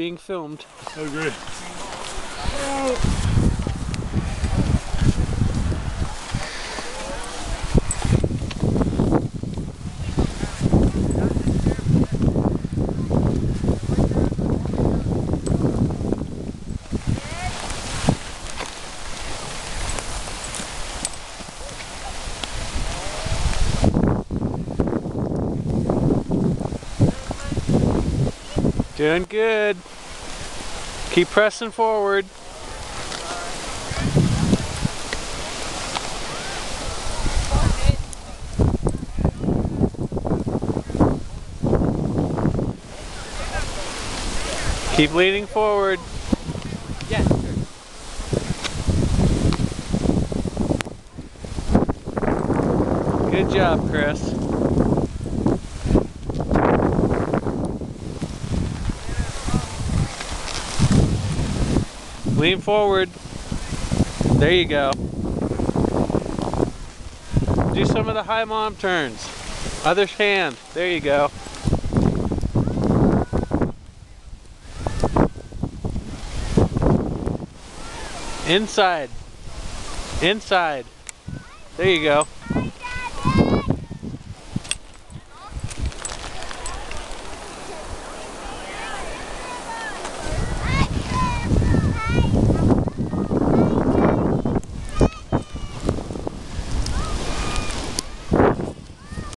being filmed. Oh, good. Doing good. Keep pressing forward. Keep leaning forward. Yeah, sure. Good job, Chris. Lean forward. There you go. Do some of the high mom turns. Other hand. There you go. Inside. Inside. There you go.